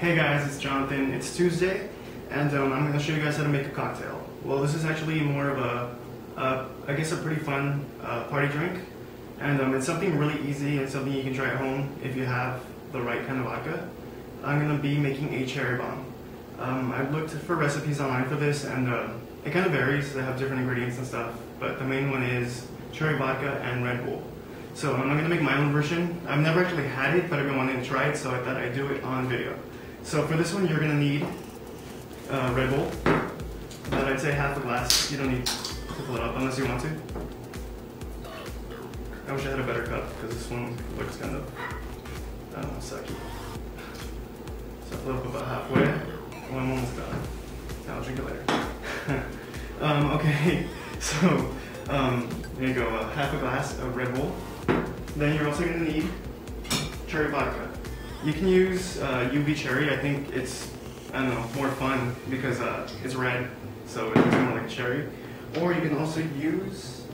Hey guys, it's Jonathan. It's Tuesday, and um, I'm going to show you guys how to make a cocktail. Well, this is actually more of a, I guess, a pretty fun uh, party drink, and um, it's something really easy and something you can try at home if you have the right kind of vodka. I'm going to be making a cherry bomb. Um, I've looked for recipes online for this, and uh, it kind of varies. They have different ingredients and stuff, but the main one is cherry vodka and Red Bull. So I'm going to make my own version. I've never actually had it, but I've been wanting to try it, so I thought I'd do it on video. So for this one, you're to need uh, Red Bull. But I'd say half a glass. You don't need to fill it up unless you want to. I wish I had a better cup because this one looks kind of, I don't know, sucky. So fill it up about halfway. Well, I'm almost done. I'll drink it later. um, okay, so um, there you go, uh, half a glass of Red Bull. Then you're also to need cherry vodka. You can use uh, UV cherry. I think it's, I don't know, more fun because uh, it's red, so it looks more like cherry. Or you can also use,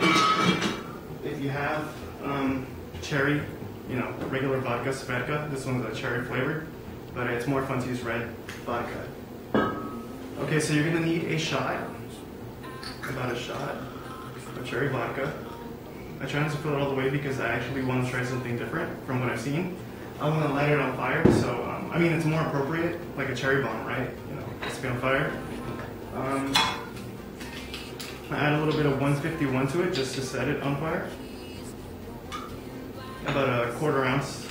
if you have um, cherry, you know, regular vodka, Svedka. This one's a cherry flavored, but it's more fun to use red vodka. Okay, so you're gonna need a shot, about a shot of cherry vodka. I try not to fill it all the way because I actually want to try something different from what I've seen. I want to light it on fire, so um, I mean it's more appropriate, like a cherry bomb, right? You know, it's on fire. Um, I add a little bit of 151 to it just to set it on fire. About a quarter ounce.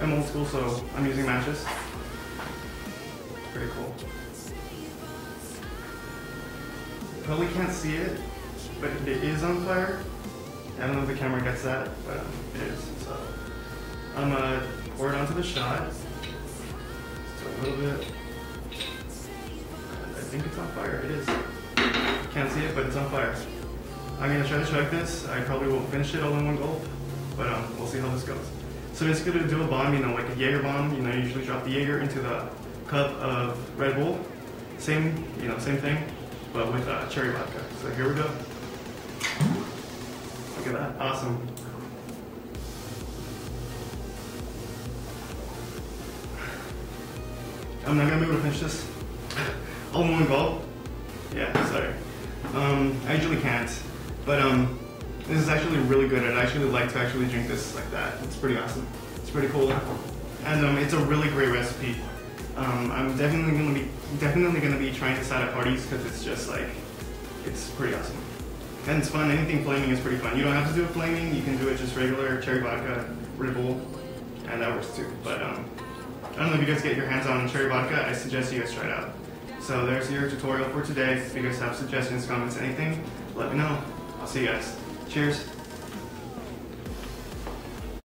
I'm old school, so I'm using matches. Pretty cool. Probably can't see it, but it is on fire. I don't know if the camera gets that, but um, it is. So I'm gonna pour it onto the shot. Just a little bit. I think it's on fire. It is. Can't see it, but it's on fire. I'm gonna try to chug this. I probably won't finish it all in one gulp, but um, we'll see how this goes. So basically to do a bomb, you know, like a Jaeger bomb, you know, you usually drop the Jaeger into the cup of Red Bull. Same, you know, same thing, but with uh, cherry vodka. So here we go. That, awesome. I'm not gonna be able to finish this all in one gulp. Yeah, sorry. Um, I usually can't, but um, this is actually really good. I'd actually like to actually drink this like that. It's pretty awesome. It's pretty cool, and um, it's a really great recipe. Um, I'm definitely gonna be definitely gonna be trying this out at parties because it's just like it's pretty awesome. And it's fun. Anything flaming is pretty fun. You don't have to do it flaming. You can do it just regular cherry vodka, Bull, and that works too. But um, I don't know if you guys get your hands on cherry vodka. I suggest you guys try it out. So there's your tutorial for today. If you guys have suggestions, comments, anything, let me know. I'll see you guys. Cheers.